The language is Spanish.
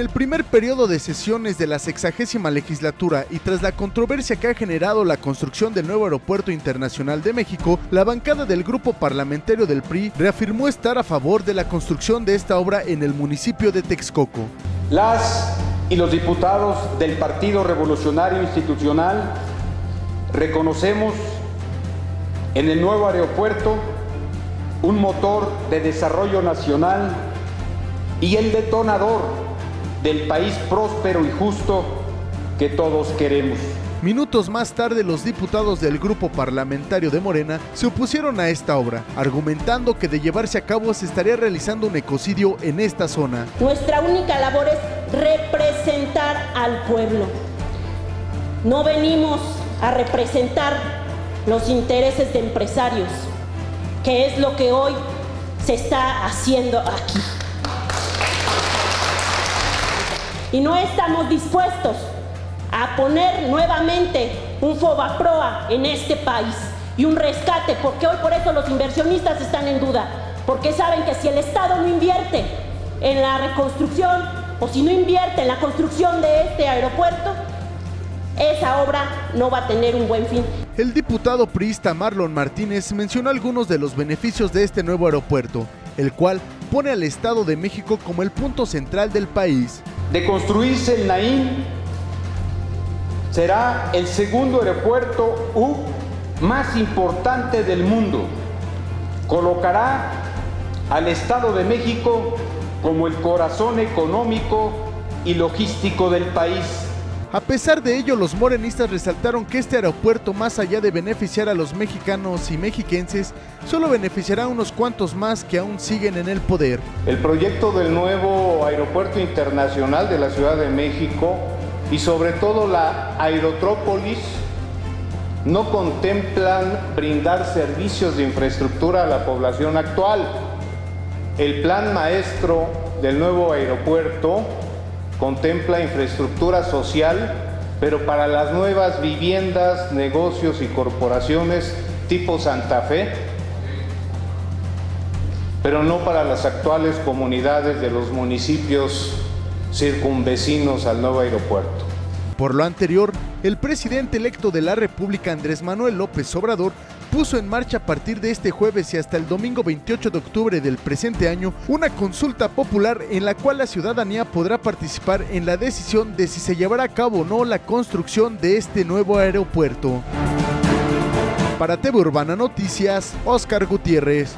el primer periodo de sesiones de la sexagésima legislatura y tras la controversia que ha generado la construcción del nuevo aeropuerto internacional de México, la bancada del grupo parlamentario del PRI reafirmó estar a favor de la construcción de esta obra en el municipio de Texcoco. Las y los diputados del Partido Revolucionario Institucional reconocemos en el nuevo aeropuerto un motor de desarrollo nacional y el detonador del país próspero y justo que todos queremos. Minutos más tarde, los diputados del grupo parlamentario de Morena se opusieron a esta obra, argumentando que de llevarse a cabo se estaría realizando un ecocidio en esta zona. Nuestra única labor es representar al pueblo. No venimos a representar los intereses de empresarios, que es lo que hoy se está haciendo aquí. Y no estamos dispuestos a poner nuevamente un fobaproa en este país y un rescate, porque hoy por eso los inversionistas están en duda, porque saben que si el Estado no invierte en la reconstrucción o si no invierte en la construcción de este aeropuerto, esa obra no va a tener un buen fin. El diputado priista Marlon Martínez mencionó algunos de los beneficios de este nuevo aeropuerto, el cual pone al Estado de México como el punto central del país. De construirse el Naín, será el segundo aeropuerto U más importante del mundo. Colocará al Estado de México como el corazón económico y logístico del país. A pesar de ello, los morenistas resaltaron que este aeropuerto, más allá de beneficiar a los mexicanos y mexiquenses, solo beneficiará a unos cuantos más que aún siguen en el poder. El proyecto del nuevo aeropuerto internacional de la Ciudad de México y sobre todo la aerotrópolis no contemplan brindar servicios de infraestructura a la población actual. El plan maestro del nuevo aeropuerto contempla infraestructura social, pero para las nuevas viviendas, negocios y corporaciones tipo Santa Fe, pero no para las actuales comunidades de los municipios circunvecinos al nuevo aeropuerto. Por lo anterior, el presidente electo de la República, Andrés Manuel López Obrador, puso en marcha a partir de este jueves y hasta el domingo 28 de octubre del presente año una consulta popular en la cual la ciudadanía podrá participar en la decisión de si se llevará a cabo o no la construcción de este nuevo aeropuerto. Para TV Urbana Noticias, Oscar Gutiérrez.